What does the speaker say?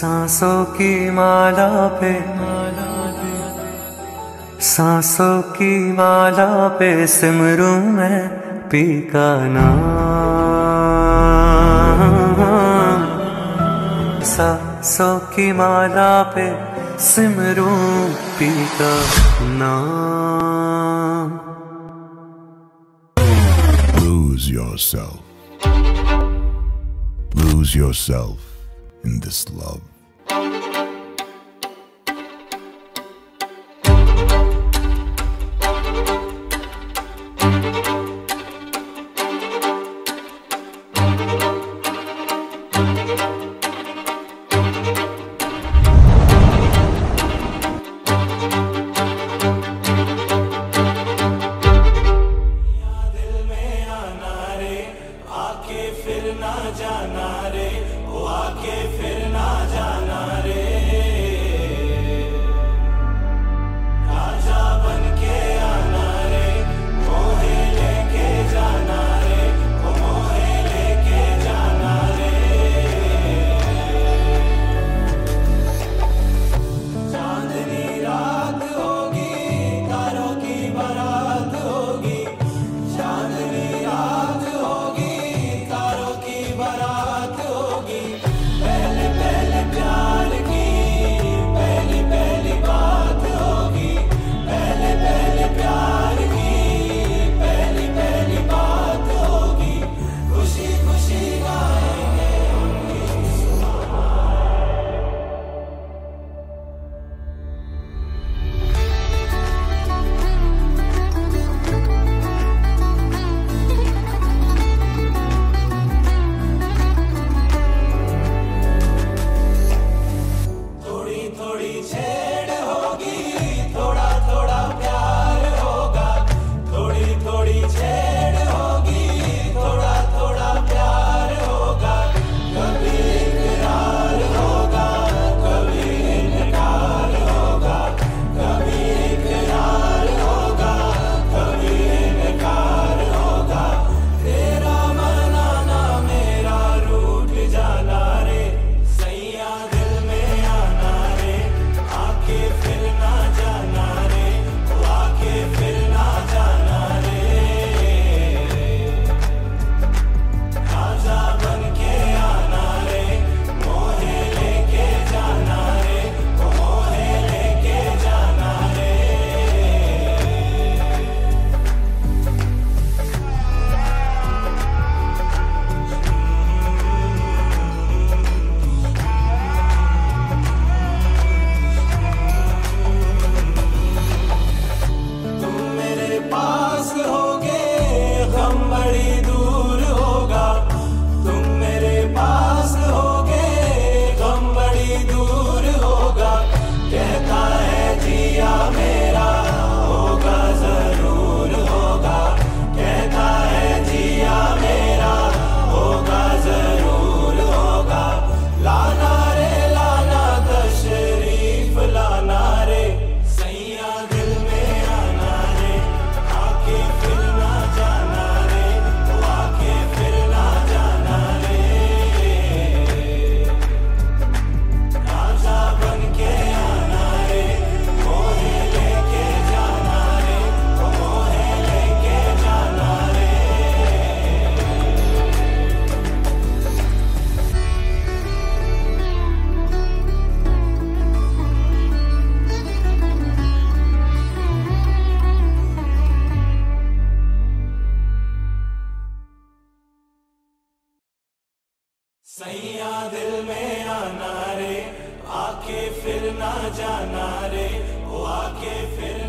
सांसों की माला पे सांसों की माला पे सिमरू मैं पी का नाम सांसों की माला पे सिमरू पी का नाम Lose yourself. Lose yourself in this love. i'm Amen. सैया दिल में आना रे आके फिर ना जाना रे वो आके फिर